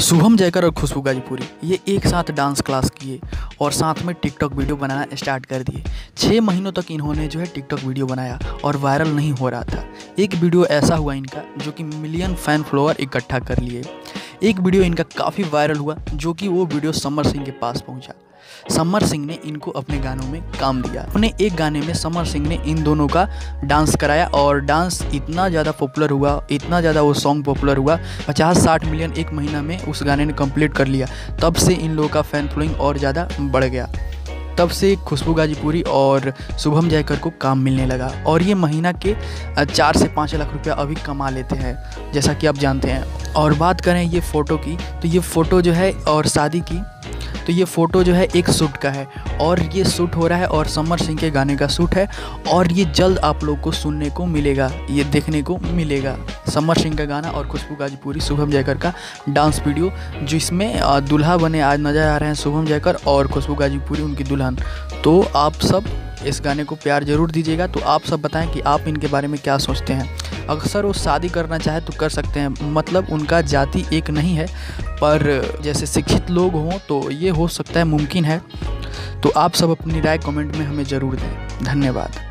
शुभम जयकर और खुशबू गाजीपुरी, ये एक साथ डांस क्लास किए और साथ में टिकटॉक वीडियो बनाना स्टार्ट कर दिए। छः महीनों तक इन्होंने जो है टिकटॉक वीडियो बनाया और वायरल नहीं हो रहा था। एक वीडियो ऐसा हुआ इनका, जो कि मिलियन फ़ैन फॉलोअर इकट्ठा कर लिए। एक वीडियो इनका काफ़ी वायरल हुआ, जो कि वो वीडियो समर सिंह के पास पहुँचा। समर सिंह ने इनको अपने गानों में काम दिया। अपने एक गाने में समर सिंह ने इन दोनों का डांस कराया, और डांस इतना ज़्यादा पॉपुलर हुआ, इतना ज़्यादा वो सॉन्ग पॉपुलर हुआ, पचास साठ मिलियन एक महीना में उस गाने ने कंप्लीट कर लिया। तब से इन लोगों का फ़ैन फॉलोइंग और ज़्यादा बढ़ गया। तब से खुशबू गाजीपुरी और शुभम जयकर को काम मिलने लगा और ये महीना के चार से पाँच लाख रुपया अभी कमा लेते हैं, जैसा कि आप जानते हैं। और बात करें ये फ़ोटो की तो ये फ़ोटो जो है और शादी की तो ये फ़ोटो जो है एक सूट का है और ये सूट हो रहा है और समर सिंह के गाने का सूट है और ये जल्द आप लोग को सुनने को मिलेगा, ये देखने को मिलेगा। समर सिंह का गाना और खुशबू गाजीपुरी, शुभम जयकर का डांस वीडियो, जिसमें दुल्हा बने आज नज़र आ रहे हैं शुभम जयकर और खुशबू गाजीपुरी, उनकी दुल्हन। तो आप सब इस गाने को प्यार ज़रूर दीजिएगा। तो आप सब बताएँ कि आप इनके बारे में क्या सोचते हैं। अक्सर वो शादी करना चाहे तो कर सकते हैं मतलब उनका जाति एक नहीं है, पर जैसे शिक्षित लोग हों तो ये हो सकता है मुमकिन है। तो आप सब अपनी राय कमेंट में हमें ज़रूर दें। धन्यवाद।